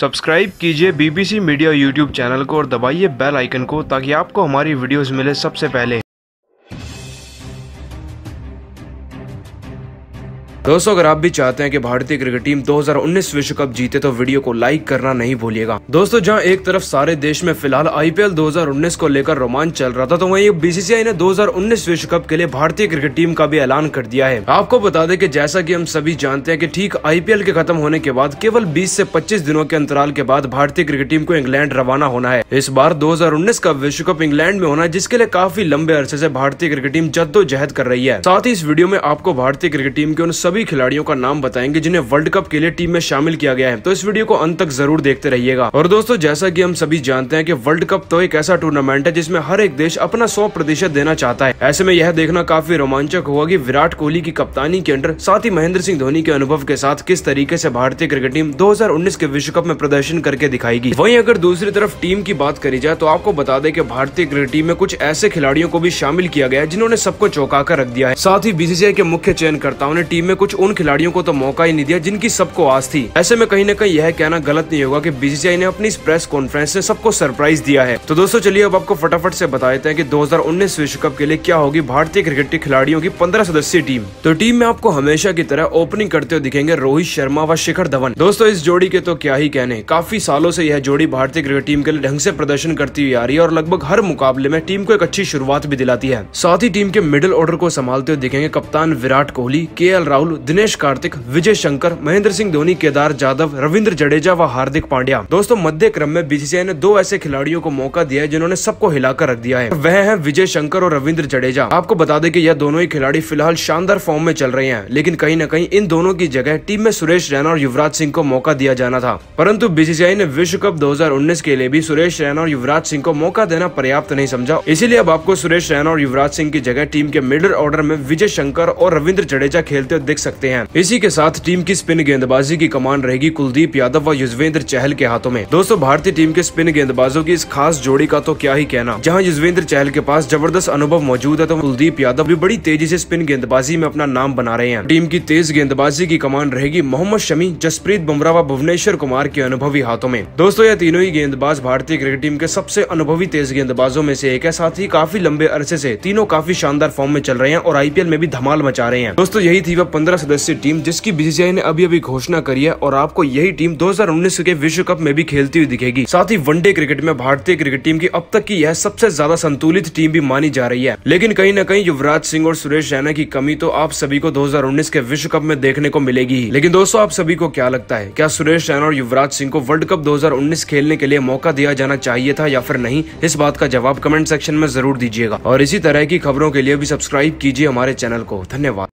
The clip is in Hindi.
सब्सक्राइब कीजिए बीबीसी मीडिया यूट्यूब चैनल को और दबाइए बेल आइकन को ताकि आपको हमारी वीडियोस मिले सबसे पहले। दोस्तों, अगर आप भी चाहते हैं कि भारतीय क्रिकेट टीम 2019 विश्व कप जीते तो वीडियो को लाइक करना नहीं भूलिएगा। दोस्तों, जहाँ एक तरफ़ सारे देश में फ़िलहाल आईपीएल 2019 को लेकर रोमांच चल रहा था तो वहीं बीसीसीआई ने 2019 विश्व कप के लिए भारतीय क्रिकेट टीम का भी ऐलान कर दिया है। आपको बता दें कि जैसा की हम सभी जानते हैं की ठीक आईपीएल के खत्म होने के बाद केवल बीस ऐसी पच्चीस दिनों के अंतराल के बाद भारतीय क्रिकेट टीम को इंग्लैंड रवाना होना है। इस बार दो हज़ार उन्नीस का विश्व कप इंग्लैंड में होना जिसके लिए काफ़ी लंबे अरसे से भारतीय क्रिकेट टीम जद्दोजहद कर रही है। साथ ही इस वीडियो में आपको भारतीय क्रिकेट टीम के उन सभी सभी खिलाड़ियों का नाम बताएँगे, जिन्हें वर्ल्ड कप के लिए टीम में शामिल किया गया है। तो इस वीडियो को अंत तक ज़रूर देखते रहिएगा। और दोस्तों, जैसा की हम सभी जानते हैं की वर्ल्ड कप तो एक ऐसा टूर्नामेंट है जिसमें हर एक देश अपना सौ प्रतिशत देना चाहता है। ऐसे में यह देखना काफ़ी रोमांचक होगा की विराट कोहली की कप्तानी के अंडर साथ ही महेंद्र सिंह धोनी के अनुभव के साथ किस तरीके ऐसी भारतीय क्रिकेट टीम दो हज़ार उन्नीस के विश्व कप में प्रदर्शन करके दिखाएगी। वही अगर दूसरी तरफ़ टीम की बात करी जाए तो आपको बता दें कि भारतीय क्रिकेट टीम में कुछ ऐसे खिलाड़ियों को भी शामिल किया गया है, जिन्होंने सबको चौंका कर रख दिया है। साथ ही बीसीसीआई के मुख्य चयनकर्ताओं ने टीम में कुछ उन खिलाड़ियों को तो मौका ही नहीं दिया जिनकी सबको आस थी। ऐसे में कहीं ना कहीं यह कहना गलत नहीं होगा कि बीसीसीआई ने अपनी इस प्रेस कॉन्फ्रेंस से सबको सरप्राइज़ दिया है। तो दोस्तों चलिए अब आपको फटाफट से बता देते हैं कि 2019 विश्व कप के लिए क्या होगी भारतीय क्रिकेट के खिलाड़ियों की पंद्रह सदस्यीय टीम। तो टीम में आपको हमेशा की तरह ओपनिंग करते हुए दिखेंगे रोहित शर्मा व शिखर धवन। दोस्तों इस जोड़ी के तो क्या ही कहने, काफ़ी सालों से यह जोड़ी भारतीय क्रिकेट टीम के लिए ढंग से प्रदर्शन करती हुई आ रही है और लगभग हर मुकाबले में टीम को एक अच्छी शुरुआत भी दिलाती है। साथ ही टीम के मिडिल ऑर्डर को संभालते हुए दिखेंगे कप्तान विराट कोहली, के राहुल दिनेश कार्तिक, विजय शंकर, महेंद्र सिंह धोनी, केदार जाधव, रविंद्र जडेजा व हार्दिक पांड्या। दोस्तों, मध्य क्रम में बीसीसीआई ने दो ऐसे खिलाड़ियों को मौका दिया है जिन्होंने सबको हिलाकर रख दिया है। वह है विजय शंकर और रविंद्र जडेजा। आपको बता दें कि यह दोनों ही खिलाड़ी फ़िलहाल शानदार फॉर्म में चल रहे हैं, लेकिन कहीं न कहीं इन दोनों की जगह टीम में सुरेश रैना और युवराज सिंह को मौका दिया जाना था। परंतु बीसीसीआई ने विश्व कप दो हज़ार उन्नीस के लिए भी सुरेश रैना और युवराज सिंह को मौका देना पर्याप्त नहीं समझा। इसीलिए अब आपको सुरेश रैना और युवराज सिंह की जगह टीम के मिडिल ऑर्डर में विजय शंकर और रविंद्र जडेजा खेलते हुए दिख सकते हैं। इसी के साथ टीम की स्पिन गेंदबाजी की कमान रहेगी कुलदीप यादव व युजवेंद्र चहल के हाथों में। दोस्तों, भारतीय टीम के स्पिन गेंदबाजों की इस खास जोड़ी का तो क्या ही कहना। जहाँ युजवेंद्र चहल के पास ज़बरदस्त अनुभव मौजूद है तो कुलदीप यादव भी बड़ी तेज़ी ऐसी स्पिन गेंदबाजी में अपना नाम बना रहे हैं। टीम की तेज गेंदबाजी की कमान रहेगी मोहम्मद शमी, जसप्रीत बुमराह व भुवनेश्वर कुमार के अनुभवी हाथों में। दोस्तों, यह तीनों ही गेंदबाज भारतीय क्रिकेट टीम के सबसे अनुभवी तेज गेंदबाजों में से एक है। साथ ही काफ़ी लंबे अरसे से तीनों काफ़ी शानदार फॉर्म में चल रहे हैं और आईपीएल में भी धमाल मचा रहे हैं। दोस्तों, यही थी वह पंद्रह सदस्यीय टीम जिसकी बीसीसीआई ने अभी अभी घोषणा करी है और आपको यही टीम 2019 के विश्व कप में भी खेलती हुई दिखेगी। साथ ही वनडे क्रिकेट में भारतीय क्रिकेट टीम की अब तक की यह सबसे ज़्यादा संतुलित टीम भी मानी जा रही है। लेकिन कहीं न कहीं युवराज सिंह और सुरेश रैना की कमी तो आप सभी को 2019 के विश्व कप में देखने को मिलेगी लेकिन दोस्तों, आप सभी को क्या लगता है? क्या सुरेश रैना और युवराज सिंह को वर्ल्ड कप 2019 खेलने के लिए मौका दिया जाना चाहिए था या फिर नहीं? इस बात का जवाब कमेंट सेक्शन में ज़रूर दीजिएगा। और इसी तरह की खबरों के लिए भी सब्सक्राइब कीजिए हमारे चैनल को। धन्यवाद।